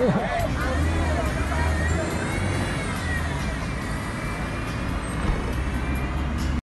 Yeah.